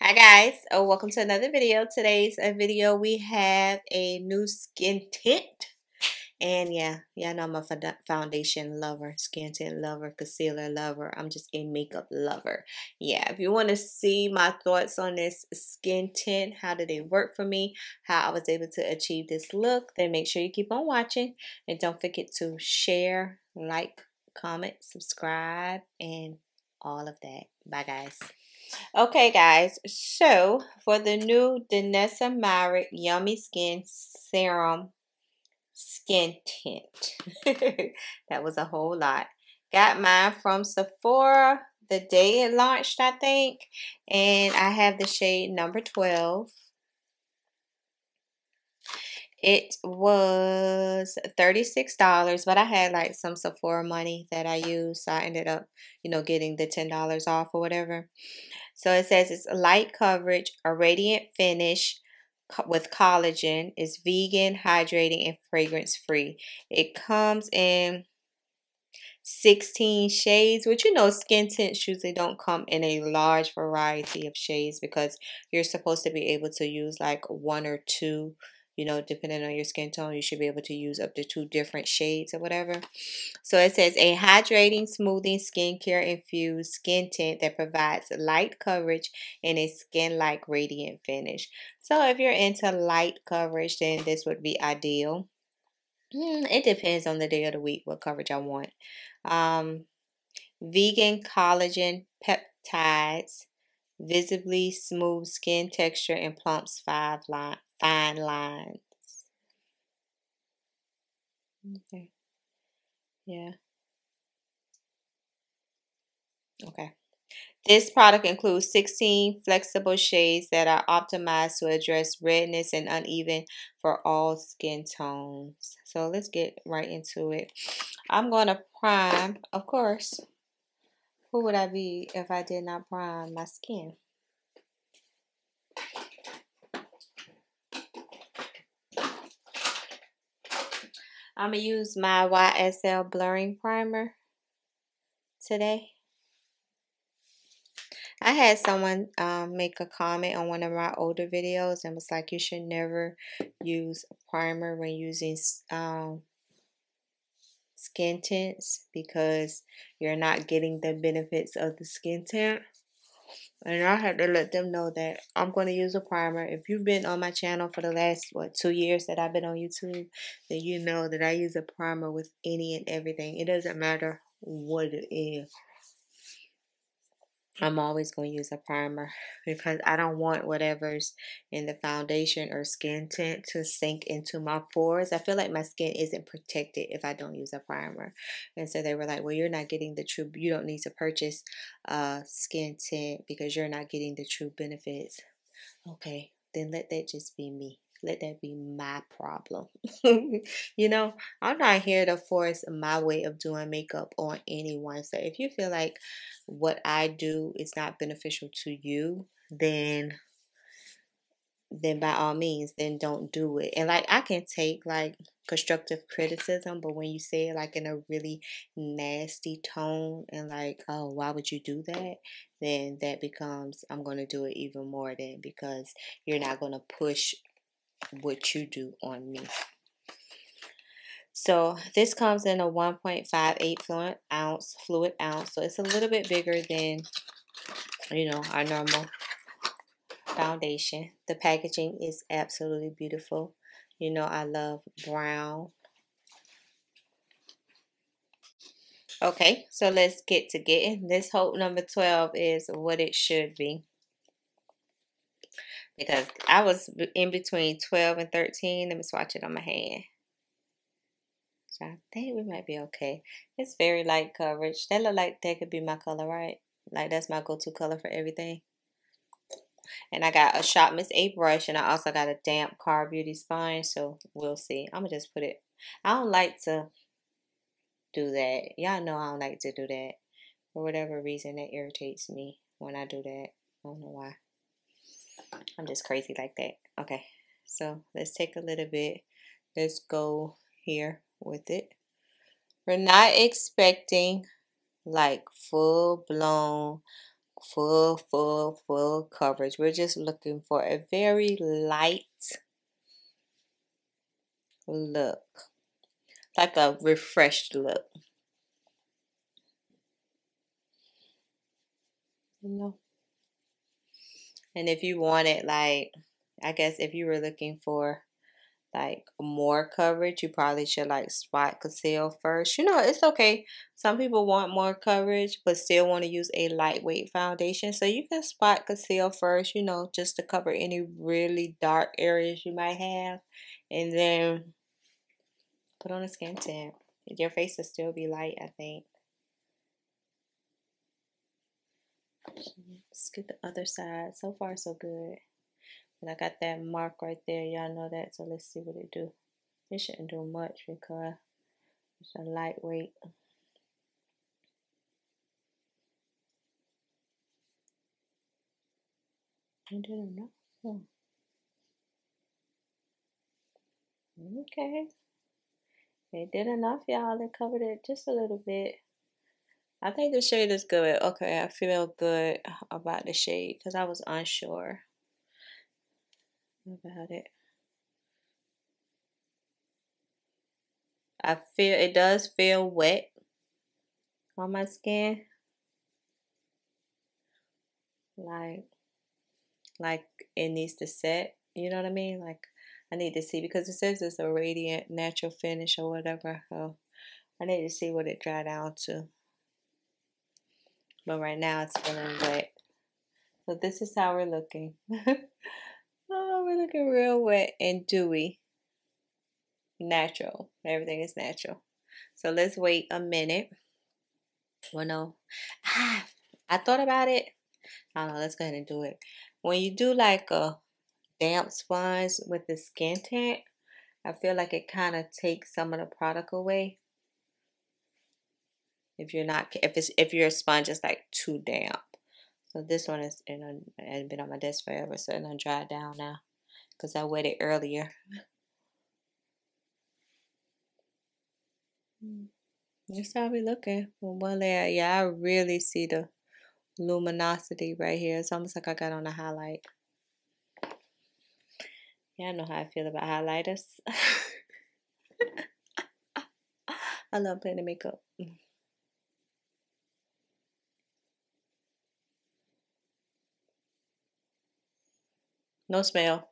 Hi guys, oh welcome to another video. Today's a video we have a new skin tint. And yeah, yeah, I know I'm a foundation lover, skin tint lover, concealer lover. I'm just a makeup lover. Yeah, if you want to see my thoughts on this skin tint, how did it work for me, how I was able to achieve this look, then make sure you keep on watching. And don't forget to share, like, comment, subscribe, and all of that. Bye guys. Okay, guys, so for the new Danessa Myricks Yummy Skin Serum Skin Tint. that was a whole lot. Got mine from Sephora the day it launched, I think. And I have the shade number 12. It was $36, but I had like some Sephora money that I used. So I ended up, you know, getting the $10 off or whatever. So it says it's a light coverage, a radiant finish with collagen. It's vegan, hydrating, and fragrance free. It comes in 16 shades, which you know skin tints usually don't come in a large variety of shades because you're supposed to be able to use like one or two you know, depending on your skin tone, you should be able to use up to two different shades or whatever. So it says a hydrating, smoothing, skincare infused skin tint that provides light coverage and a skin-like radiant finish. So if you're into light coverage, then this would be ideal. Hmm, it depends on the day of the week what coverage I want. Um, vegan collagen peptides, visibly smooth skin texture, and plumps five line, fine lines. Okay. Yeah. Okay. This product includes 16 flexible shades that are optimized to address redness and uneven for all skin tones. So let's get right into it. I'm going to prime, of course. Who would I be if I did not prime my skin? I'm going to use my YSL Blurring Primer today. I had someone um, make a comment on one of my older videos and was like, you should never use primer when using um, skin tints because you're not getting the benefits of the skin tint. And I had to let them know that I'm going to use a primer. If you've been on my channel for the last, what, two years that I've been on YouTube, then you know that I use a primer with any and everything. It doesn't matter what it is. I'm always going to use a primer because I don't want whatever's in the foundation or skin tint to sink into my pores. I feel like my skin isn't protected if I don't use a primer. And so they were like, well, you're not getting the true, you don't need to purchase a skin tint because you're not getting the true benefits. Okay, then let that just be me let that be my problem. you know, I'm not here to force my way of doing makeup on anyone. So if you feel like what I do is not beneficial to you, then then by all means then don't do it. And like I can take like constructive criticism, but when you say it like in a really nasty tone and like, oh, why would you do that? Then that becomes I'm going to do it even more then because you're not going to push what you do on me. So this comes in a 1.58 fluid ounce fluid ounce. So it's a little bit bigger than you know our normal foundation. The packaging is absolutely beautiful. You know I love brown. Okay, so let's get to getting. This hope number 12 is what it should be because I was in between 12 and 13. Let me swatch it on my hand. So I think we might be okay. It's very light coverage. That look like that could be my color, right? Like that's my go-to color for everything. And I got a Shop Miss A brush, and I also got a damp Kara Beauty sponge. So we'll see. I'm gonna just put it. I don't like to do that. Y'all know I don't like to do that. For whatever reason, that irritates me when I do that. I don't know why. I'm just crazy like that. Okay, so let's take a little bit. Let's go here with it. We're not expecting like full blown full, full, full coverage. We're just looking for a very light look, like a refreshed look. You know? And if you wanted, like, I guess if you were looking for like more coverage, you probably should like spot conceal first. You know, it's okay. Some people want more coverage but still want to use a lightweight foundation. So you can spot conceal first, you know, just to cover any really dark areas you might have. And then put on a skin tint. Your face will still be light, I think. Let's get the other side. So far, so good. And I got that mark right there. Y'all know that. So let's see what it do. It shouldn't do much because it's a lightweight. I didn't know. Okay. It did enough, y'all. It covered it just a little bit. I think the shade is good. Okay, I feel good about the shade because I was unsure about it. I feel it does feel wet on my skin. Like like it needs to set. You know what I mean? Like I need to see because it says it's a radiant natural finish or whatever. So I need to see what it dry down to. But right now it's feeling wet. So this is how we're looking. oh, we're looking real wet and dewy. Natural. Everything is natural. So let's wait a minute. Well, no. Ah, I thought about it. I don't know. Let's go ahead and do it. When you do like a damp sponge with the skin tint, I feel like it kind of takes some of the product away. If you're not, if it's if your sponge is like too damp. So this one is and it been on my desk forever, so it's gonna dry down now because I wet it earlier. That's how we looking. From one layer, uh, yeah, I really see the luminosity right here. It's almost like I got on a highlight. Yeah, I know how I feel about highlighters. I love putting the makeup. No smell.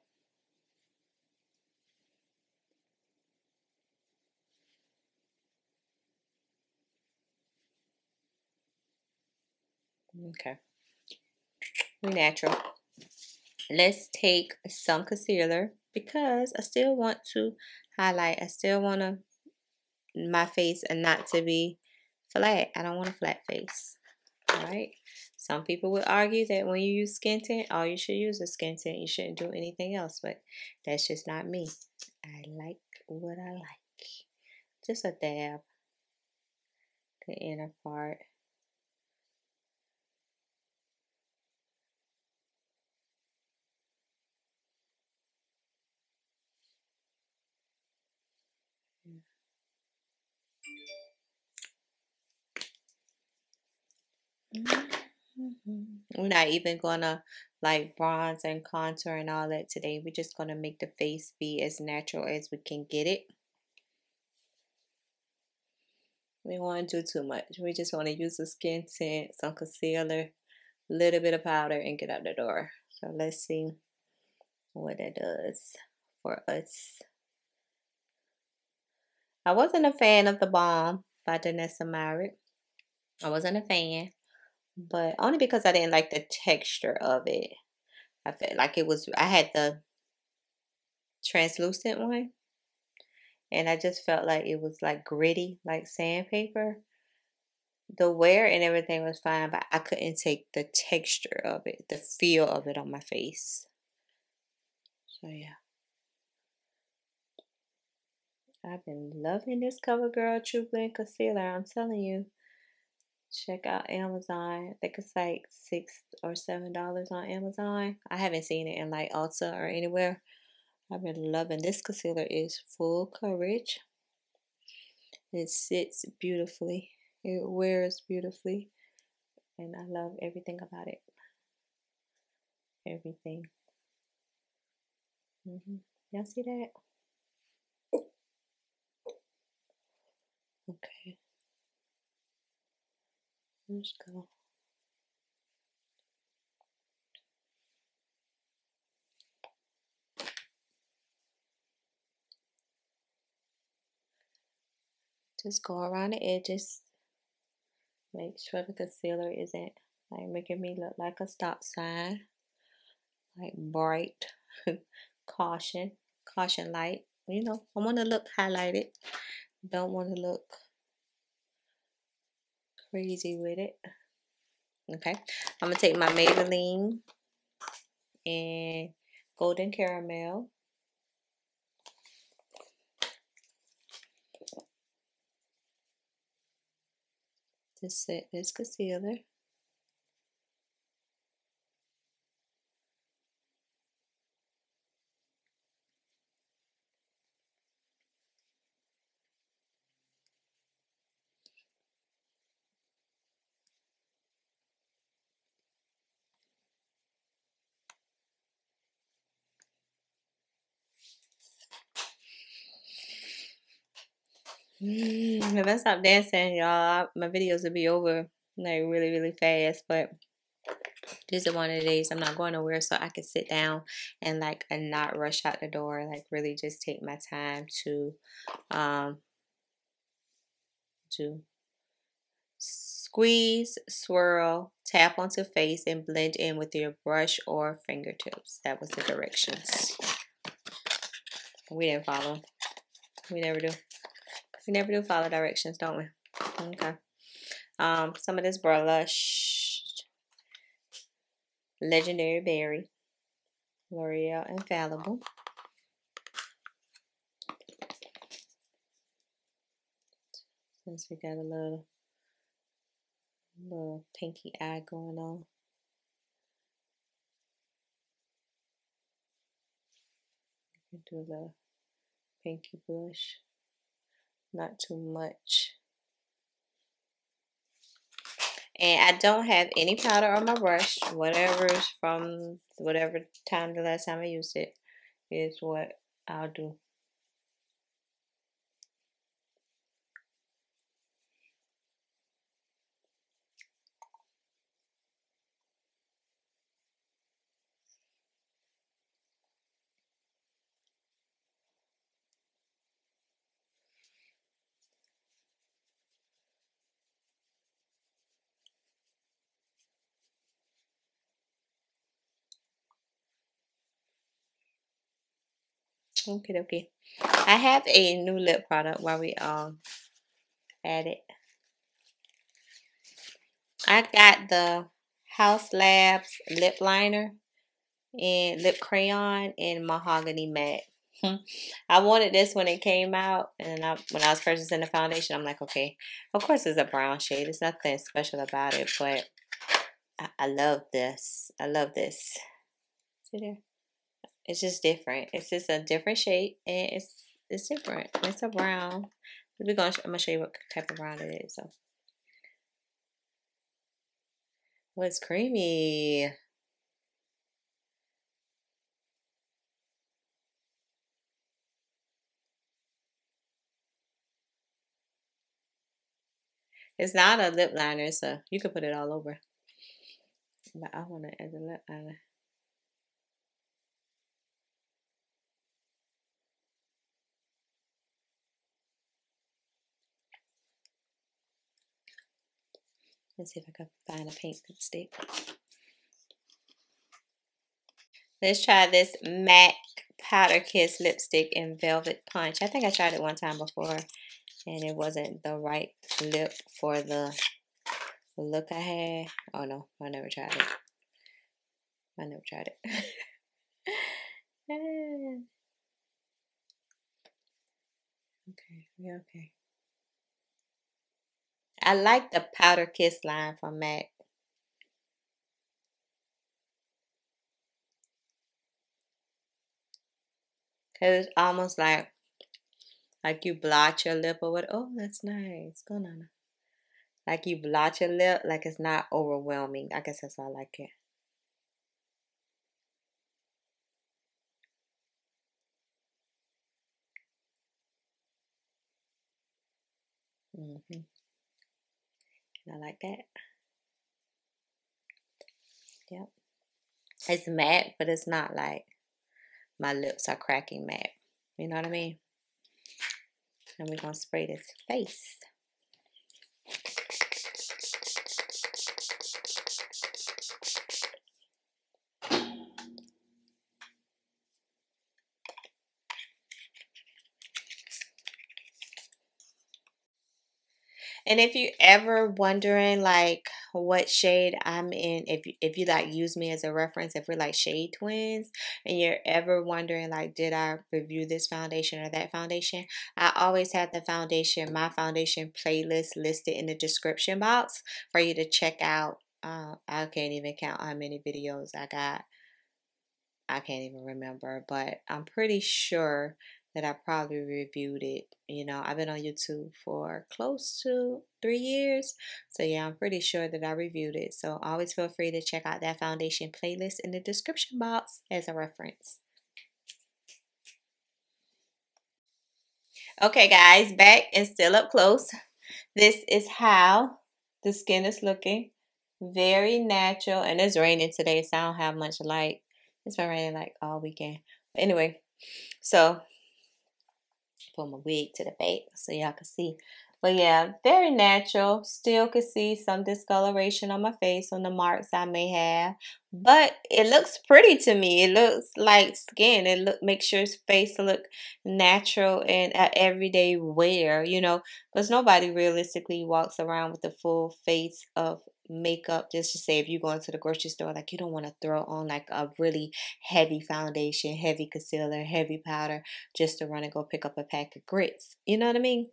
Okay. We natural let's take some concealer because I still want to highlight. I still want to my face and not to be flat. I don't want a flat face. All right. Some people would argue that when you use skin tint, all you should use is skin tint. You shouldn't do anything else, but that's just not me. I like what I like. Just a dab. The inner part. Mm. Mm-hmm. We're not even gonna like bronze and contour and all that today. We're just gonna make the face be as natural as we can get it. We don't want to do too much. We just want to use the skin tint, some concealer, a little bit of powder, and get out the door. So let's see what it does for us. I wasn't a fan of the Balm by Danessa Myricks. I wasn't a fan but only because I didn't like the texture of it. I felt like it was, I had the translucent one, and I just felt like it was like gritty, like sandpaper. The wear and everything was fine, but I couldn't take the texture of it, the feel of it on my face. So, yeah. I've been loving this CoverGirl True Blend Concealer. I'm telling you check out Amazon. Think it's like six or seven dollars on Amazon. I haven't seen it in like Ulta or anywhere. I've been loving this concealer is full coverage. It sits beautifully. It wears beautifully. And I love everything about it. Everything. Mm-hmm. Y'all see that? Okay. Let's go. Just go around the edges. Make sure the concealer isn't like making me look like a stop sign. Like bright caution, caution light. You know, I want to look highlighted. Don't want to look crazy with it. Okay, I'm gonna take my Maybelline and Golden Caramel. To set this concealer. Mm, if I stop dancing, y'all, my videos will be over like really, really fast. But this is one of the days I'm not going nowhere, so I can sit down and like and not rush out the door. Like really, just take my time to um to squeeze, swirl, tap onto face, and blend in with your brush or fingertips. That was the directions. We didn't follow. We never do. We never do follow directions, don't we? Okay. Um, some of this blush, Legendary Berry, L'Oreal Infallible. Since we got a little, little pinky eye going on. Do little pinky blush not too much. And I don't have any powder on my brush. Whatever's from whatever time the last time I used it is what I'll do. Okay, okay. I have a new lip product while we um at it. I got the Haus Labs lip liner and lip crayon in mahogany matte. I wanted this when it came out, and I, when I was purchasing the foundation, I'm like, okay, of course it's a brown shade. There's nothing special about it, but I, I love this. I love this. See there? It's just different. It's just a different shape and it's it's different. It's a brown. We're gonna I'm gonna show you what type of brown it is. So well, it's creamy. It's not a lip liner, so you can put it all over. But I want it as a lip liner. Let's see if I can find a pink stick. Let's try this MAC Powder Kiss lipstick in Velvet Punch. I think I tried it one time before and it wasn't the right lip for the look I had. Oh no, I never tried it. I never tried it. Ah. okay, yeah, okay. I like the Powder Kiss line from MAC. Cause it's almost like like you blot your lip or what. Oh, that's nice. Go on. like you blot your lip, like it's not overwhelming. I guess that's why I like it. Mm-hmm. I like that. Yep. It's matte, but it's not like my lips are cracking matte. You know what I mean? And we're going to spray this face. And if you ever wondering like what shade I'm in, if you, if you like use me as a reference, if we're like shade twins, and you're ever wondering like did I review this foundation or that foundation, I always have the foundation, my foundation playlist listed in the description box for you to check out. Uh, I can't even count how many videos I got. I can't even remember, but I'm pretty sure that I probably reviewed it. You know, I've been on YouTube for close to three years. So, yeah, I'm pretty sure that I reviewed it. So, always feel free to check out that foundation playlist in the description box as a reference. Okay, guys, back and still up close. This is how the skin is looking. Very natural. And it's raining today, so I don't have much light. It's been raining like all weekend. But anyway, so put my wig to the back so y'all can see. But yeah, very natural. Still could see some discoloration on my face on the marks I may have. But it looks pretty to me. It looks like skin. It look makes your face look natural and everyday wear, you know, because nobody realistically walks around with a full face of makeup just to say if you go into the grocery store like you don't want to throw on like a really heavy foundation heavy concealer heavy powder just to run and go pick up a pack of grits you know what i mean?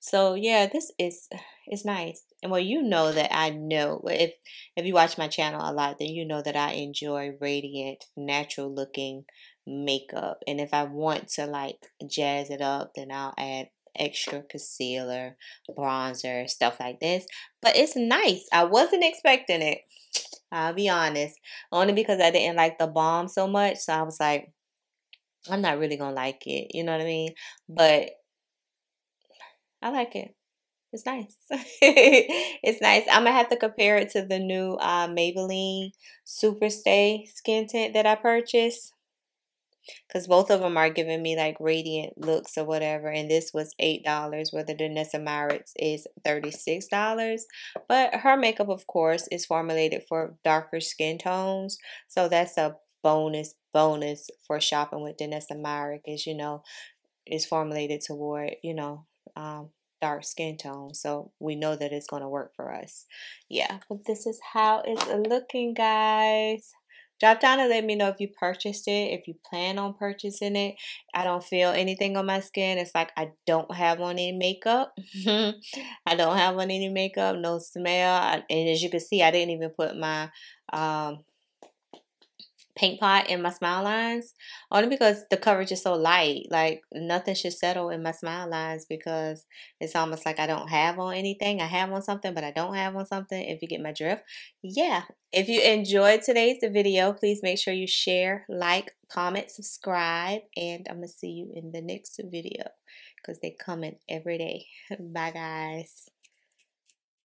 So yeah this is it's nice and well you know that i know if if you watch my channel a lot then you know that i enjoy radiant natural looking makeup and if i want to like jazz it up then i'll add extra concealer, bronzer, stuff like this. But it's nice. I wasn't expecting it. I'll be honest. Only because I didn't like the balm so much. So I was like, I'm not really going to like it. You know what I mean? But I like it. It's nice. it's nice. I'm gonna have to compare it to the new uh, Maybelline Super Stay skin tint that I purchased because both of them are giving me like radiant looks or whatever and this was eight dollars whether Danessa is $36 but her makeup of course is formulated for darker skin tones so that's a bonus bonus for shopping with Danessa Myrick is you know is formulated toward you know um, dark skin tone so we know that it's going to work for us. Yeah but this is how it's looking guys Drop down and let me know if you purchased it, if you plan on purchasing it. I don't feel anything on my skin. It's like I don't have on any makeup. I don't have on any makeup, no smell. And as you can see, I didn't even put my um, paint pot in my smile lines only because the coverage is so light like nothing should settle in my smile lines because it's almost like I don't have on anything. I have on something but I don't have on something if you get my drift. Yeah if you enjoyed today's video please make sure you share like comment subscribe and I'm gonna see you in the next video because they come in every day. Bye guys